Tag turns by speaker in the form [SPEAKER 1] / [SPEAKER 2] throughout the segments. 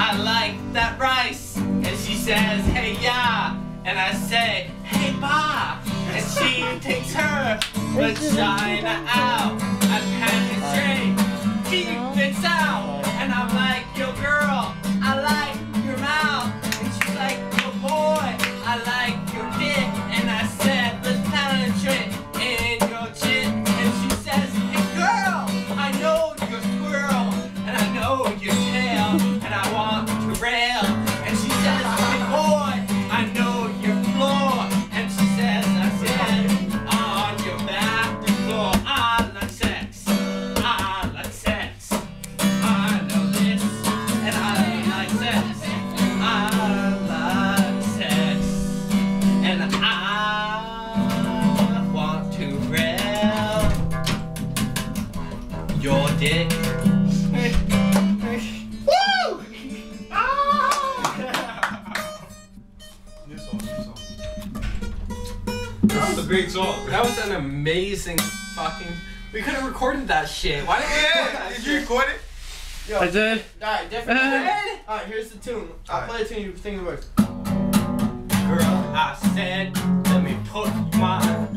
[SPEAKER 1] I like that rice. And she says, hey, yeah. And I say, hey, ba. And she takes her vagina out. your dick.
[SPEAKER 2] Ah! That was a great song.
[SPEAKER 1] That was an amazing fucking. We could have recorded that shit. Why didn't we?
[SPEAKER 2] Yeah, did you record it?
[SPEAKER 3] Yo,
[SPEAKER 4] I did.
[SPEAKER 3] Alright, different.
[SPEAKER 4] Uh-huh.
[SPEAKER 3] Alright, here's the tune. I'll
[SPEAKER 2] right.
[SPEAKER 3] play the tune. You sing the words.
[SPEAKER 1] Girl, I said, let me put my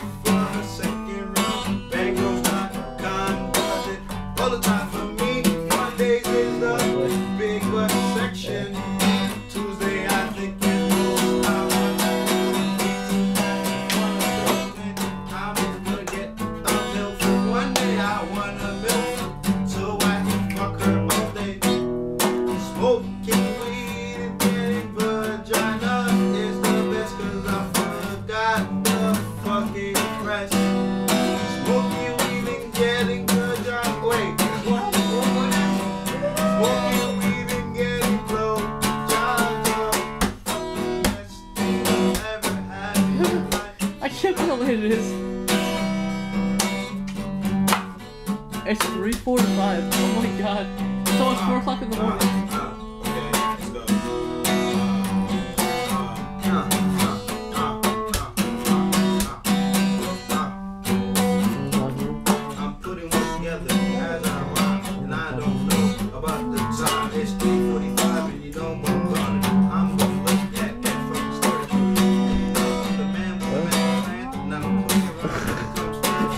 [SPEAKER 2] Amen. shit's hilarious. It's
[SPEAKER 4] 3.45. Oh my god. It's almost 4 o'clock in the morning.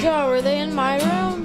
[SPEAKER 2] Joe, were they in my room?